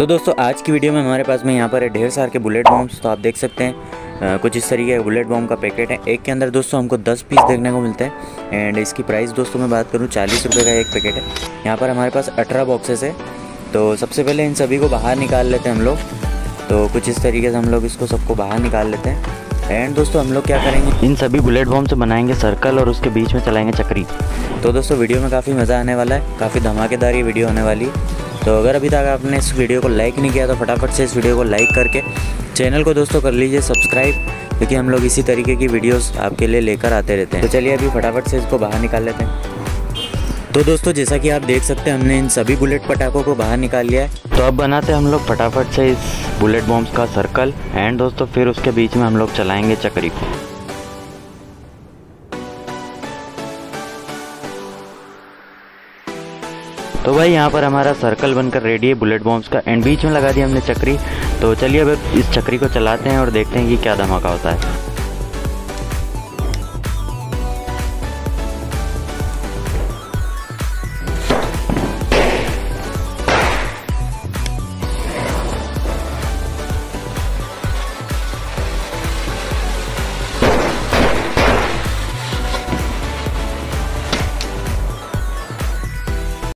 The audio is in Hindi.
तो दोस्तों आज की वीडियो में हमारे पास में यहाँ पर है ढेर सारे के बुलेट बॉम्ब्स तो आप देख सकते हैं। आ, कुछ इस तरीके का बुलेट बॉम्ब का पैकेट है। एक के अंदर दोस्तों हमको 10 पीस देखने को मिलते हैं। एंड इसकी प्राइस दोस्तों मैं बात करूँ चालीस रुपये का एक पैकेट है। यहाँ पर हमारे पास अठारह बॉक्सेस है। तो सबसे पहले इन सभी को बाहर निकाल लेते हैं हम लोग। तो कुछ इस तरीके से हम लोग इसको सबको बाहर निकाल लेते हैं। एंड दोस्तों हम लोग क्या करेंगे? इन सभी बुलेट बॉम्ब से बनाएँगे सर्कल और उसके बीच में चलाएँगे चक्री। तो दोस्तों वीडियो में काफ़ी मज़ा आने वाला है। काफ़ी धमाकेदार ये वीडियो होने वाली है। तो अगर अभी तक आपने इस वीडियो को लाइक नहीं किया तो फटाफट से इस वीडियो को लाइक करके चैनल को दोस्तों कर लीजिए सब्सक्राइब क्योंकि हम लोग इसी तरीके की वीडियोस आपके लिए लेकर आते रहते हैं। तो चलिए अभी फटाफट से इसको बाहर निकाल लेते हैं। तो दोस्तों, जैसा कि आप देख सकते हैं, हमने इन सभी बुलेट पटाखों को बाहर निकाल लिया है। तो अब बनाते हैं हम लोग फटाफट से इस बुलेट बॉम्ब्स का सर्कल एंड दोस्तों, फिर उसके बीच में हम लोग चलाएँगे चक्री को। तो भाई यहाँ पर हमारा सर्कल बनकर रेडी है बुलेट बॉम्ब्स का। एंड बीच में लगा दिया हमने चक्री। तो चलिए अब इस चक्री को चलाते हैं और देखते हैं कि क्या धमाका होता है।